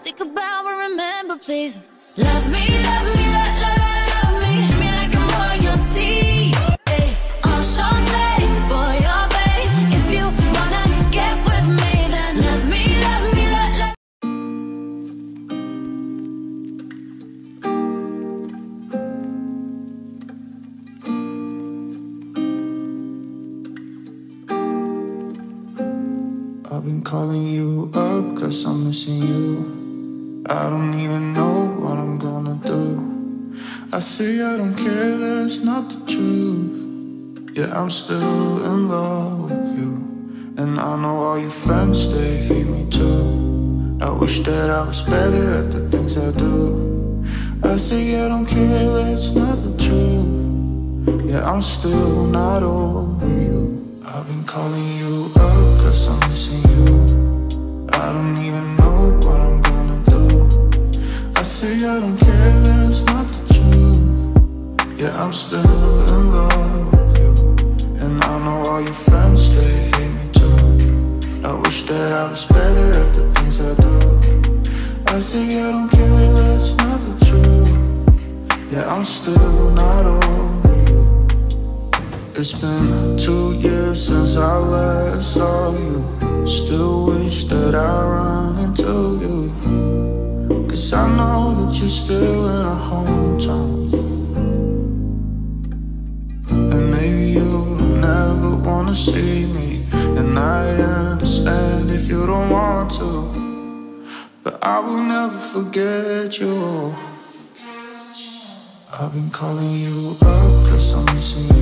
Take a bow and remember, please. Love me, love me, love, love, love me. Treat me like I'm royalty. Hey, enchanté, boy, your babe. If you wanna get with me, then love me, love me, love, love. I've been calling you up cause I'm missing you. I don't even know what I'm gonna do. I say I don't care, that's not the truth. Yeah, I'm still in love with you. And I know all your friends, they hate me too. I wish that I was better at the things I do. I say I don't care, that's not the truth. Yeah, I'm still not over you. I've been calling you I say I don't care, that's not the truth. Yeah, I'm still in love with you. And I know all your friends, they hate me too. I wish that I was better at the things I do. I say I don't care, that's not the truth. Yeah, I'm still not over you. It's been two years since I last saw you. Still wish that I run into you. Cause I know that you're still in our hometown. And maybe you'll never wanna see me. And I understand if you don't want to. But I will never forget you. I've been calling you up cause I'm missing you.